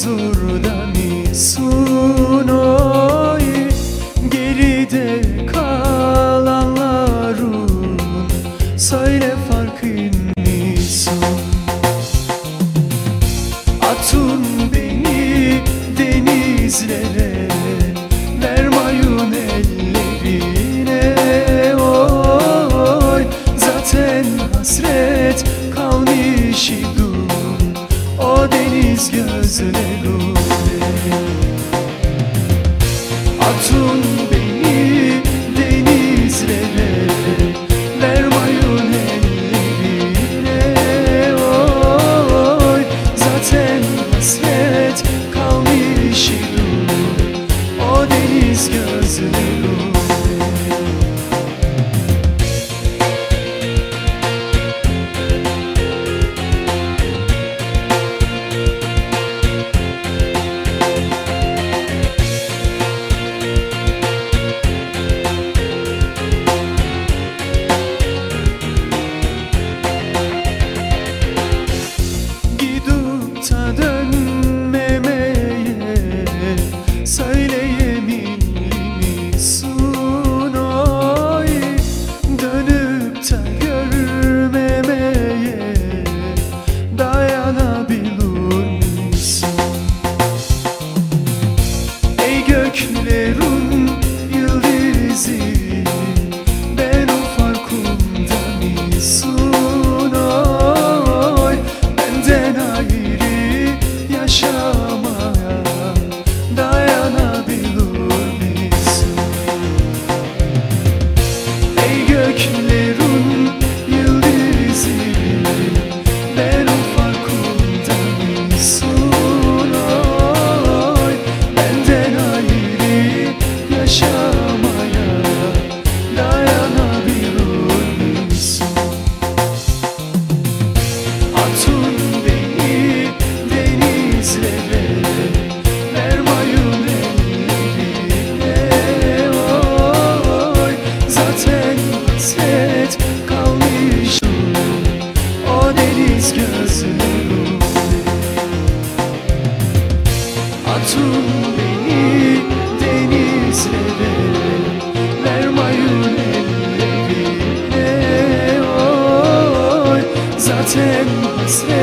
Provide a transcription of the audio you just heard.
Söyle huzurda misun? Oy Geride kalanların Söyle farkın misun? Atun beni denizlere Vermayun ellerine. Oy Zaten hasret kalmış idim O deniz gözlerine Atun beni denizlere Vermayun ellerine. Oy Zaten hasret kalmış idim O deniz gözlerine Beni denizlere Vermayın ellerine oy Zaten hasret